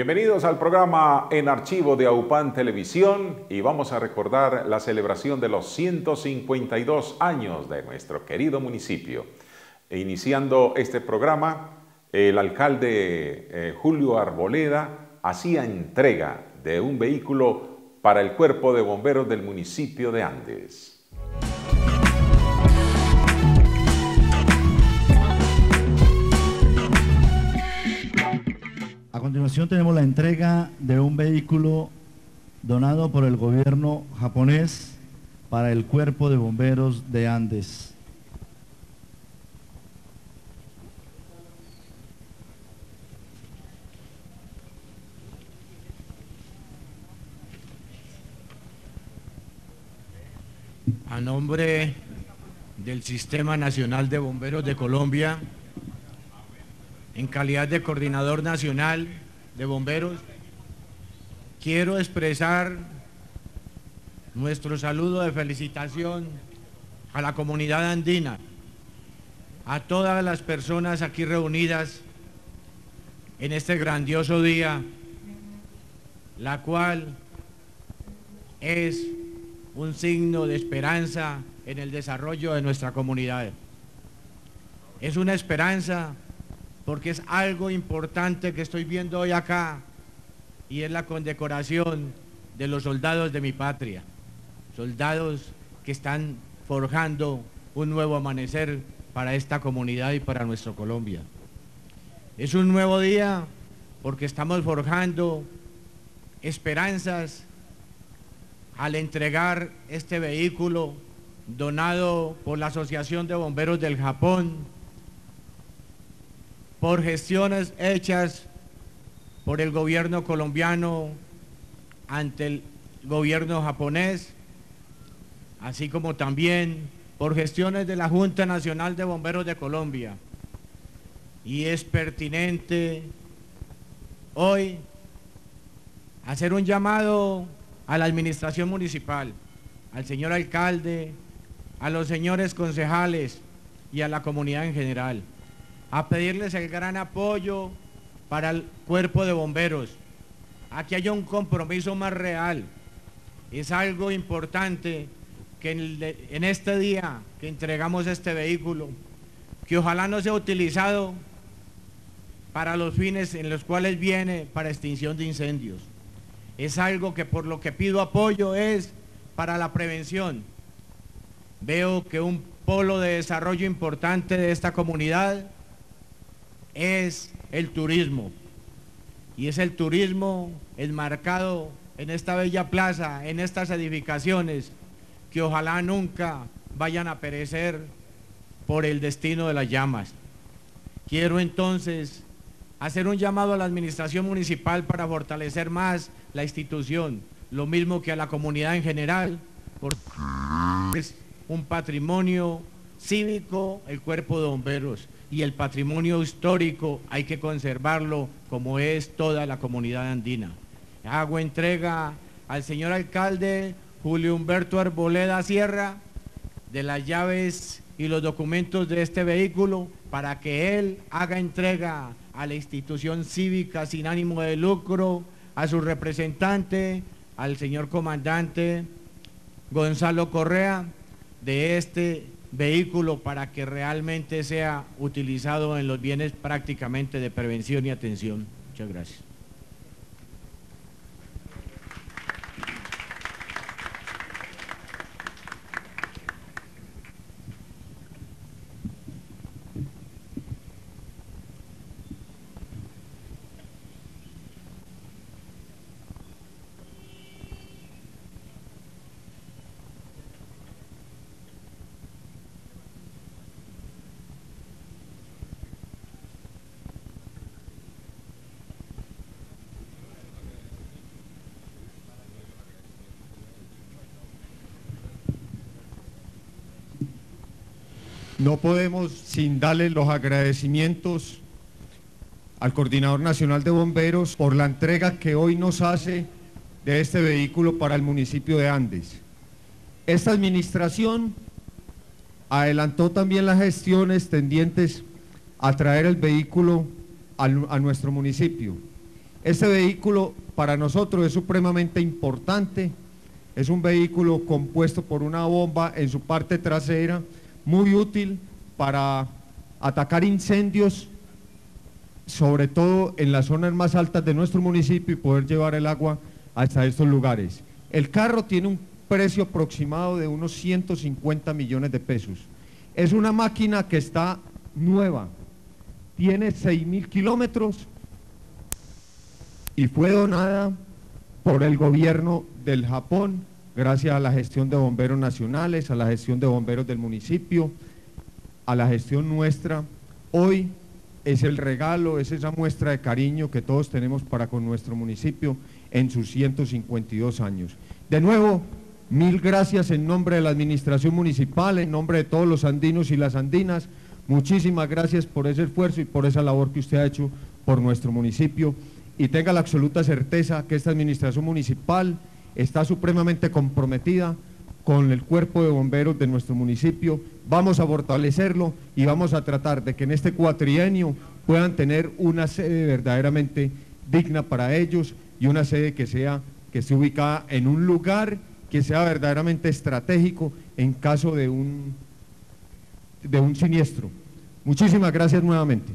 Bienvenidos al programa En Archivo de AUPAN Televisión y vamos a recordar la celebración de los 152 años de nuestro querido municipio. Iniciando este programa, el alcalde eh, Julio Arboleda hacía entrega de un vehículo para el cuerpo de bomberos del municipio de Andes. A continuación tenemos la entrega de un vehículo donado por el gobierno japonés para el cuerpo de bomberos de Andes. A nombre del Sistema Nacional de Bomberos de Colombia, en calidad de coordinador nacional de bomberos, quiero expresar nuestro saludo de felicitación a la comunidad andina, a todas las personas aquí reunidas en este grandioso día, la cual es un signo de esperanza en el desarrollo de nuestra comunidad. Es una esperanza porque es algo importante que estoy viendo hoy acá y es la condecoración de los soldados de mi patria, soldados que están forjando un nuevo amanecer para esta comunidad y para nuestro Colombia. Es un nuevo día porque estamos forjando esperanzas al entregar este vehículo donado por la Asociación de Bomberos del Japón, por gestiones hechas por el gobierno colombiano ante el gobierno japonés, así como también por gestiones de la Junta Nacional de Bomberos de Colombia. Y es pertinente hoy hacer un llamado a la administración municipal, al señor alcalde, a los señores concejales y a la comunidad en general a pedirles el gran apoyo para el cuerpo de bomberos. Aquí hay un compromiso más real. Es algo importante que en, este día que entregamos este vehículo, que ojalá no sea utilizado para los fines en los cuales viene para extinción de incendios. Es algo que por lo que pido apoyo es para la prevención. Veo que un polo de desarrollo importante de esta comunidad es el turismo. Y es el turismo enmarcado en esta bella plaza, en estas edificaciones, que ojalá nunca vayan a perecer por el destino de las llamas. Quiero entonces hacer un llamado a la administración municipal para fortalecer más la institución, lo mismo que a la comunidad en general, porque es un patrimonio cívico el cuerpo de bomberos y el patrimonio histórico hay que conservarlo como es toda la comunidad andina. Hago entrega al señor alcalde Julio Humberto Arboleda Sierra de las llaves y los documentos de este vehículo para que él haga entrega a la institución cívica sin ánimo de lucro, a su representante, al señor comandante Gonzalo Correa, de este vehículo para que realmente sea utilizado en los bienes prácticamente de prevención y atención. Muchas gracias. No podemos sin darle los agradecimientos al Coordinador Nacional de Bomberos por la entrega que hoy nos hace de este vehículo para el municipio de Andes. Esta administración adelantó también las gestiones tendientes a traer el vehículo a, a nuestro municipio Este vehículo para nosotros es supremamente importante. Es un vehículo compuesto por una bomba en su parte trasera, muy útil para atacar incendios, sobre todo en las zonas más altas de nuestro municipio y poder llevar el agua hasta estos lugares. El carro tiene un precio aproximado de unos 150 millones de pesos. Es una máquina que está nueva, tiene 6 mil kilómetros y fue donada por el gobierno del Japón gracias a la gestión de bomberos nacionales, a la gestión de bomberos del municipio, a la gestión nuestra. Hoy es el regalo, es esa muestra de cariño que todos tenemos para con nuestro municipio en sus 152 años. De nuevo, mil gracias en nombre de la administración municipal, en nombre de todos los andinos y las andinas. Muchísimas gracias por ese esfuerzo y por esa labor que usted ha hecho por nuestro municipio. Y tenga la absoluta certeza que esta administración municipal está supremamente comprometida con el cuerpo de bomberos de nuestro municipio. Vamos a fortalecerlo y vamos a tratar de que en este cuatrienio puedan tener una sede verdaderamente digna para ellos y una sede que sea que esté ubicada en un lugar que sea verdaderamente estratégico en caso de un, de un siniestro. Muchísimas gracias nuevamente.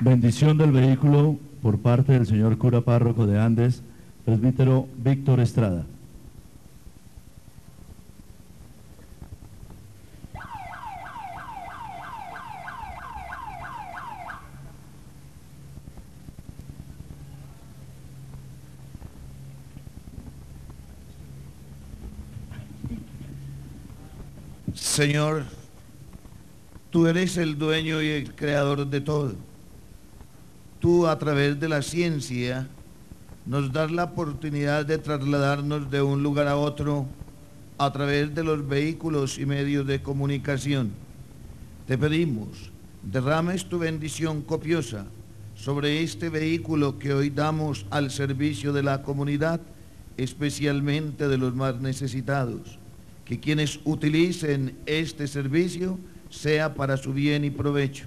Bendición del vehículo por parte del señor cura párroco de Andes, presbítero Víctor Estrada. Señor, tú eres el dueño y el creador de todo. Tú a través de la ciencia nos das la oportunidad de trasladarnos de un lugar a otro a través de los vehículos y medios de comunicación. Te pedimos, derrames tu bendición copiosa sobre este vehículo que hoy damos al servicio de la comunidad, especialmente de los más necesitados que quienes utilicen este servicio sea para su bien y provecho.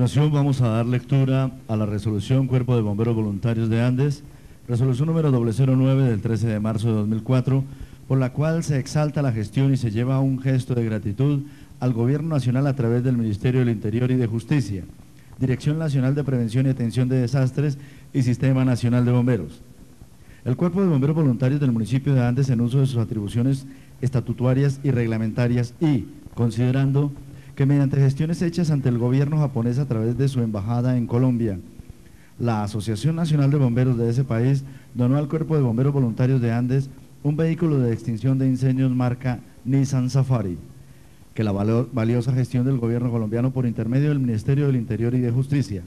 Continuación vamos a dar lectura a la resolución Cuerpo de Bomberos Voluntarios de Andes, resolución número 009 del 13 de marzo de 2004, por la cual se exalta la gestión y se lleva un gesto de gratitud al Gobierno Nacional a través del Ministerio del Interior y de Justicia, Dirección Nacional de Prevención y Atención de Desastres y Sistema Nacional de Bomberos. El Cuerpo de Bomberos Voluntarios del municipio de Andes en uso de sus atribuciones estatutarias y reglamentarias y, considerando que mediante gestiones hechas ante el gobierno japonés a través de su embajada en Colombia, la Asociación Nacional de Bomberos de ese país donó al Cuerpo de Bomberos Voluntarios de Andes un vehículo de extinción de incendios marca Nissan Safari, que la valiosa gestión del gobierno colombiano por intermedio del Ministerio del Interior y de Justicia,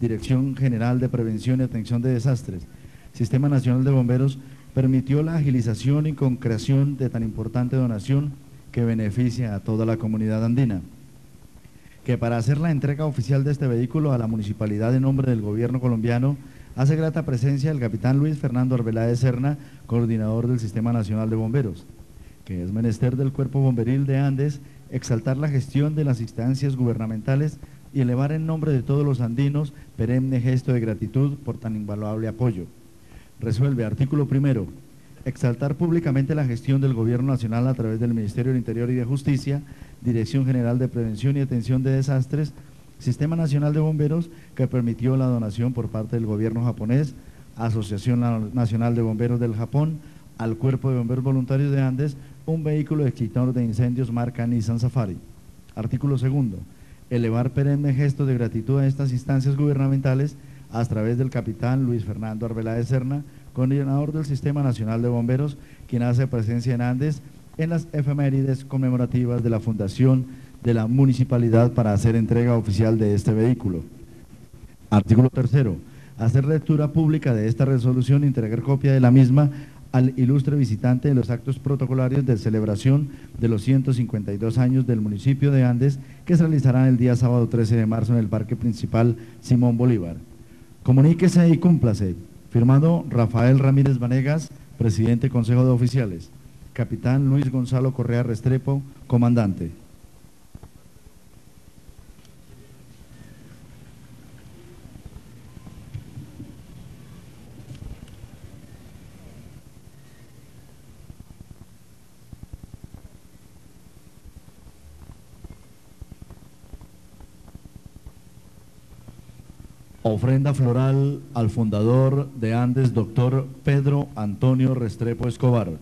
Dirección General de Prevención y Atención de Desastres, Sistema Nacional de Bomberos, permitió la agilización y concreción de tan importante donación que beneficia a toda la comunidad andina que para hacer la entrega oficial de este vehículo a la municipalidad en nombre del gobierno colombiano hace grata presencia el capitán Luis Fernando Arbeláez Serna, coordinador del Sistema Nacional de Bomberos, que es menester del Cuerpo Bomberil de Andes exaltar la gestión de las instancias gubernamentales y elevar en nombre de todos los andinos perenne gesto de gratitud por tan invaluable apoyo. Resuelve, artículo primero, exaltar públicamente la gestión del Gobierno Nacional a través del Ministerio del Interior y de Justicia Dirección General de Prevención y Atención de Desastres, Sistema Nacional de Bomberos, que permitió la donación por parte del gobierno japonés, Asociación Nacional de Bomberos del Japón, al Cuerpo de Bomberos Voluntarios de Andes, un vehículo extintor de incendios marca Nissan Safari. Artículo segundo. Elevar perenne gesto de gratitud a estas instancias gubernamentales a través del capitán Luis Fernando Arbeláez Serna, coordinador del Sistema Nacional de Bomberos, quien hace presencia en Andes en las efemérides conmemorativas de la fundación de la municipalidad para hacer entrega oficial de este vehículo. Artículo tercero. Hacer lectura pública de esta resolución e entregar copia de la misma al ilustre visitante de los actos protocolarios de celebración de los 152 años del municipio de Andes que se realizarán el día sábado 13 de marzo en el Parque Principal Simón Bolívar. Comuníquese y cúmplase. Firmado Rafael Ramírez Vanegas, presidente Consejo de Oficiales. Capitán Luis Gonzalo Correa Restrepo, comandante. Ofrenda floral al fundador de Andes, doctor Pedro Antonio Restrepo Escobar.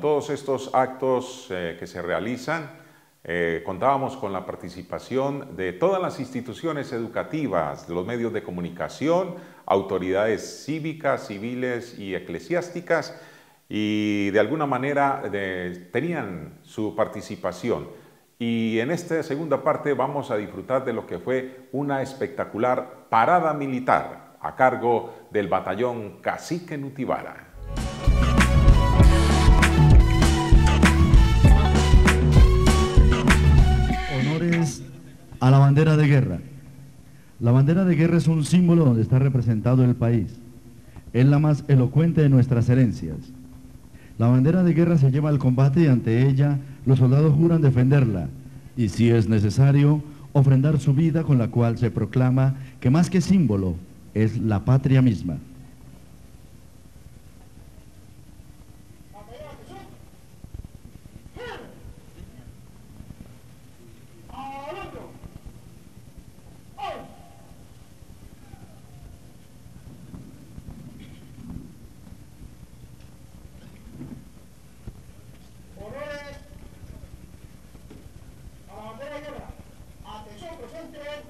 Todos estos actos eh, que se realizan, eh, contábamos con la participación de todas las instituciones educativas, de los medios de comunicación, autoridades cívicas, civiles y eclesiásticas, y de alguna manera tenían su participación. Y en esta segunda parte vamos a disfrutar de lo que fue una espectacular parada militar a cargo del batallón Cacique Nutibara. a la bandera de guerra. La bandera de guerra es un símbolo donde está representado el país. Es la más elocuente de nuestras herencias. La bandera de guerra se lleva al combate y ante ella los soldados juran defenderla y si es necesario, ofrendar su vida con la cual se proclama que más que símbolo es la patria misma. Cho 义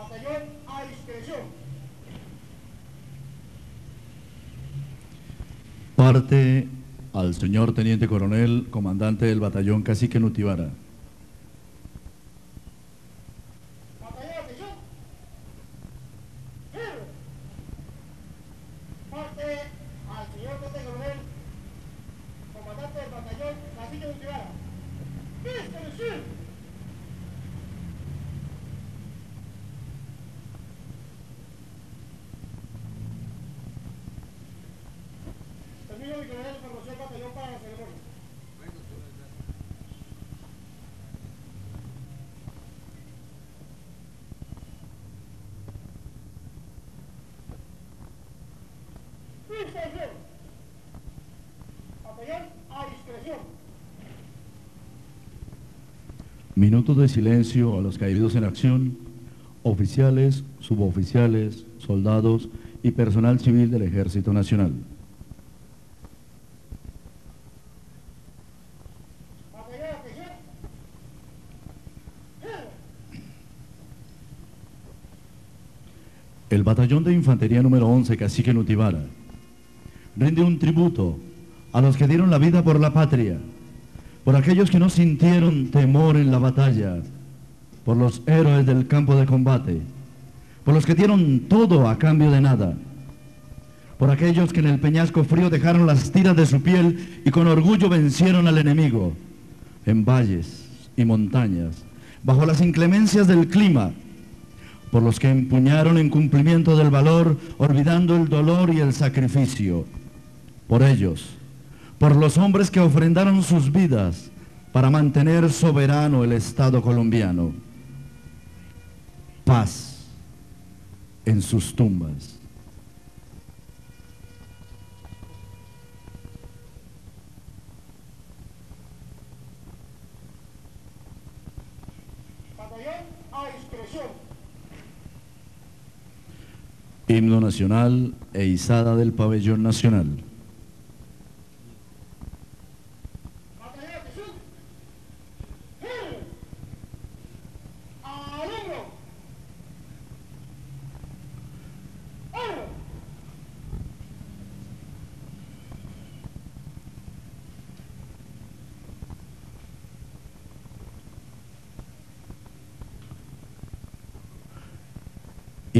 Batallón a. Parte al señor Teniente Coronel, comandante del batallón Cacique Nutibara. Batallón, atención. Cero. Parte al señor Teniente Coronel, comandante del batallón Cacique Gutiérrez. Discreción. Termino mi coronel de formación batallón para la ceremonia. Discreción. Batallón a discreción. Minutos de silencio a los caídos en acción, oficiales, suboficiales, soldados y personal civil del Ejército Nacional. El batallón de infantería número 11, Cacique Nutibara, rinde un tributo a los que dieron la vida por la patria, por aquellos que no sintieron temor en la batalla, por los héroes del campo de combate, por los que dieron todo a cambio de nada, por aquellos que en el peñasco frío dejaron las tiras de su piel y con orgullo vencieron al enemigo, en valles y montañas, bajo las inclemencias del clima, por los que empuñaron en cumplimiento del valor, olvidando el dolor y el sacrificio. Por ellos, por los hombres que ofrendaron sus vidas para mantener soberano el Estado colombiano. Paz en sus tumbas. Himno nacional e izada del pabellón nacional.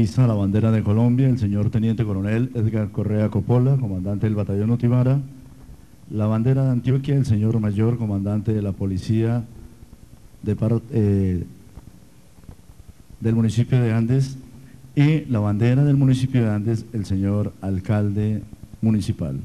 La bandera de Colombia el señor Teniente Coronel Edgar Correa Coppola, comandante del batallón Otimara. La bandera de Antioquia el señor Mayor, comandante de la policía eh, del municipio de Andes. Y la bandera del municipio de Andes el señor alcalde municipal.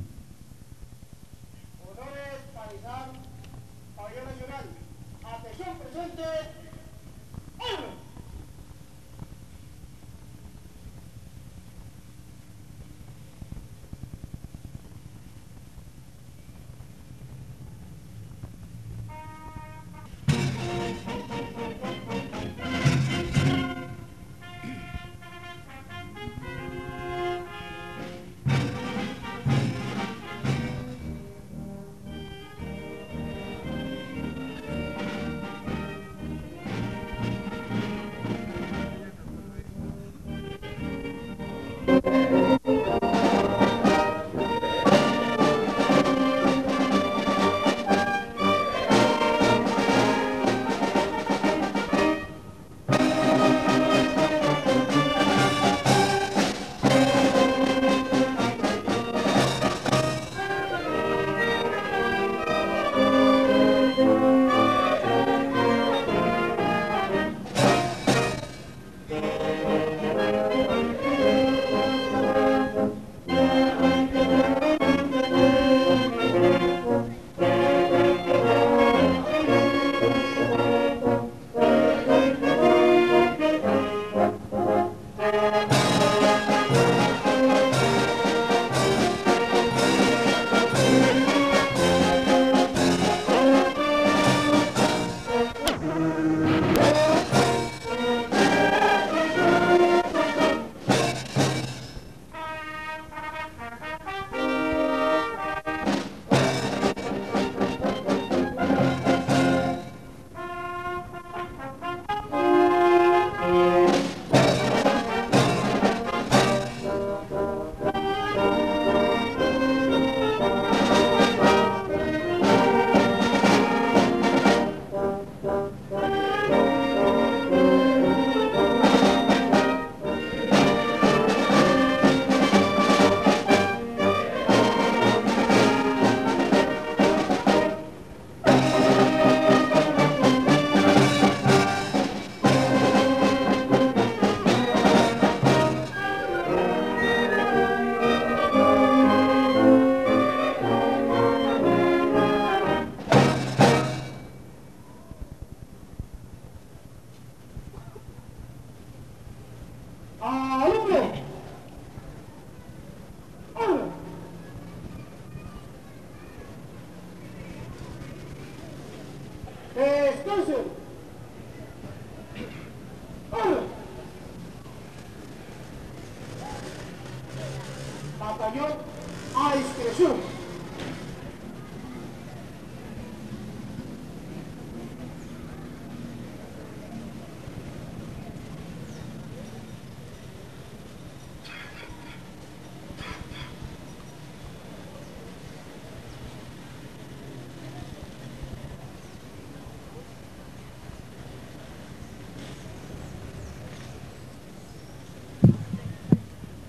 Oh!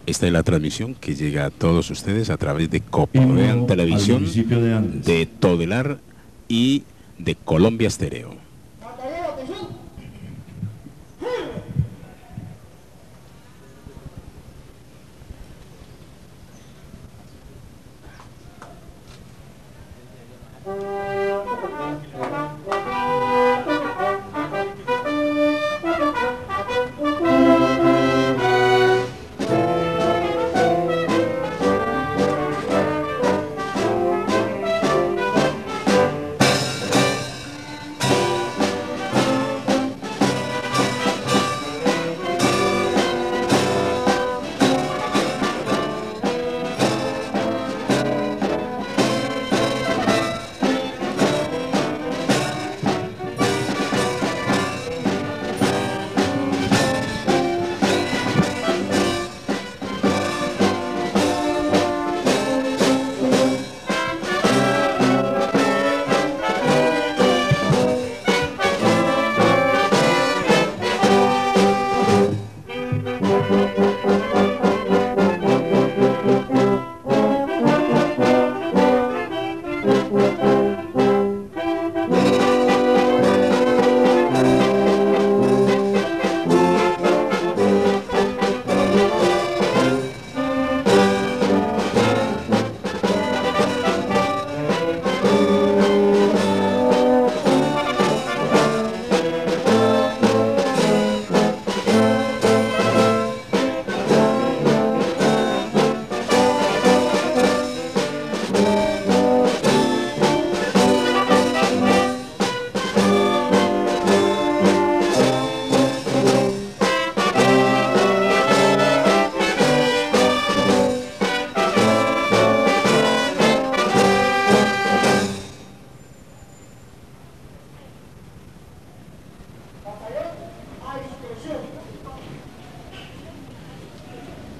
Esta es la transmisión que llega a todos ustedes a través de al Televisión de de Todelar y de Colombia Estéreo.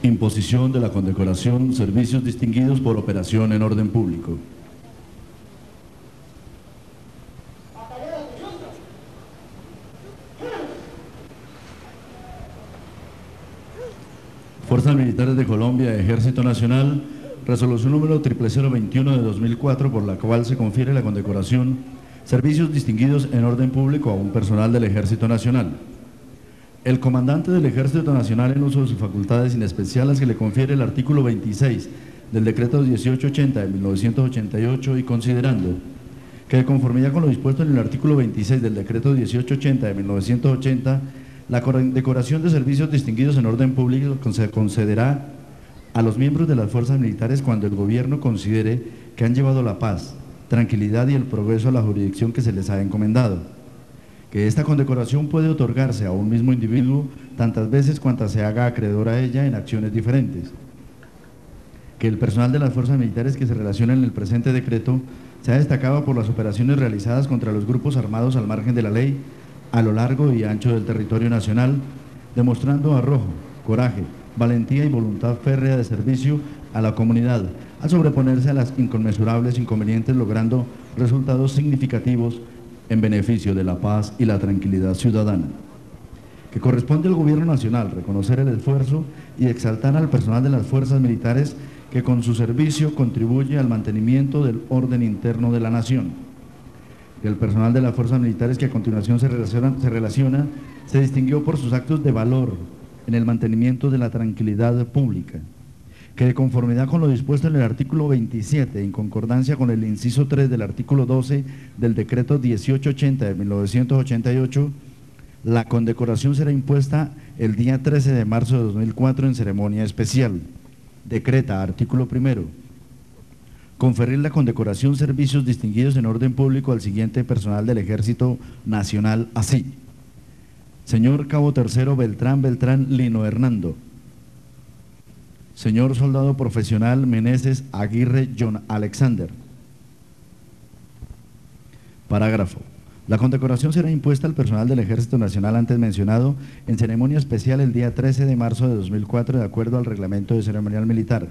Imposición de la condecoración Servicios Distinguidos por Operación en Orden Público. Fuerzas Militares de Colombia, Ejército Nacional, resolución número 0021 de 2004 por la cual se confiere la condecoración Servicios Distinguidos en Orden Público a un personal del Ejército Nacional. El comandante del Ejército Nacional en uso de sus facultades inespeciales que le confiere el artículo 26 del decreto 1880 de 1988 y considerando que de conformidad con lo dispuesto en el artículo 26 del decreto 1880 de 1980, la condecoración de servicios distinguidos en orden público se concederá a los miembros de las fuerzas militares cuando el gobierno considere que han llevado la paz, tranquilidad y el progreso a la jurisdicción que se les ha encomendado. Que esta condecoración puede otorgarse a un mismo individuo tantas veces cuantas se haga acreedor a ella en acciones diferentes. Que el personal de las fuerzas militares que se relaciona en el presente decreto se ha destacado por las operaciones realizadas contra los grupos armados al margen de la ley a lo largo y ancho del territorio nacional, demostrando arrojo, coraje, valentía y voluntad férrea de servicio a la comunidad, al sobreponerse a las inconmensurables inconvenientes, logrando resultados significativos en beneficio de la paz y la tranquilidad ciudadana. Que corresponde al Gobierno Nacional reconocer el esfuerzo y exaltar al personal de las fuerzas militares que con su servicio contribuye al mantenimiento del orden interno de la nación que el personal de las fuerzas militares que a continuación se relaciona, se relaciona se distinguió por sus actos de valor en el mantenimiento de la tranquilidad pública, que de conformidad con lo dispuesto en el artículo 27, en concordancia con el inciso 3 del artículo 12 del decreto 1880 de 1988, la condecoración será impuesta el día 13 de marzo de 2004 en ceremonia especial. Decreta, artículo primero, conferir la condecoración servicios distinguidos en orden público al siguiente personal del Ejército Nacional así. Señor Cabo Tercero Beltrán Beltrán Lino Hernando. Señor Soldado Profesional Meneses Aguirre John Alexander. Parágrafo. La condecoración será impuesta al personal del Ejército Nacional antes mencionado en ceremonia especial el día 13 de marzo de 2004 de acuerdo al reglamento de ceremonial militar.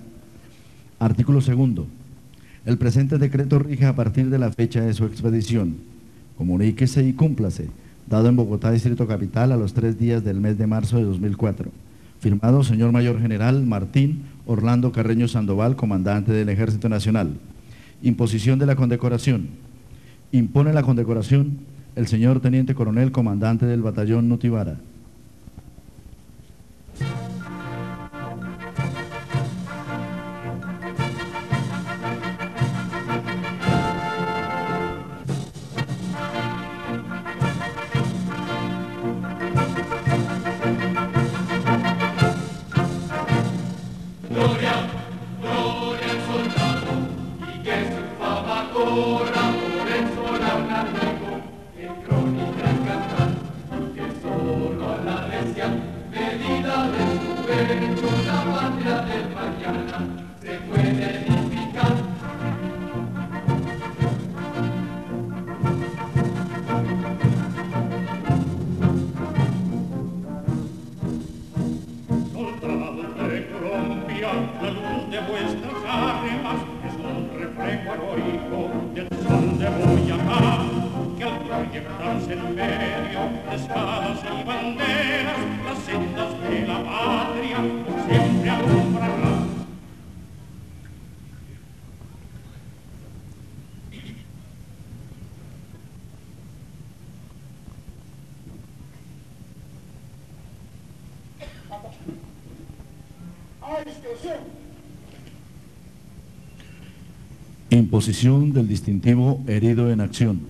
Artículo segundo. El presente decreto rige a partir de la fecha de su expedición. Comuníquese y cúmplase, dado en Bogotá, Distrito Capital, a los tres días del mes de marzo de 2004. Firmado, señor Mayor General Martín Orlando Carreño Sandoval, comandante del Ejército Nacional. Imposición de la condecoración. Impone la condecoración el señor Teniente Coronel Comandante del Batallón Nutibara. Imposición del distintivo herido en acción.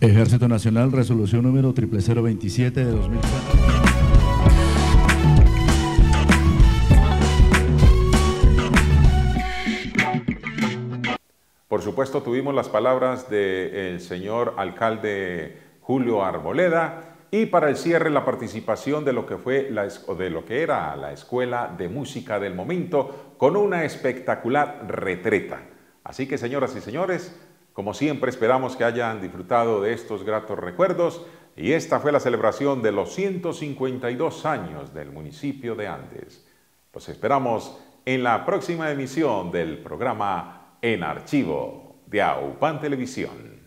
Ejército Nacional, resolución número 00027 de 2004. Por supuesto, tuvimos las palabras del señor alcalde Julio Arboleda y para el cierre la participación de lo que fue la, de lo que era la escuela de música del momento con una espectacular retreta. Así que señoras y señores, como siempre esperamos que hayan disfrutado de estos gratos recuerdos y esta fue la celebración de los 152 años del municipio de Andes. Los esperamos en la próxima emisión del programa en archivo de AUPAN Televisión.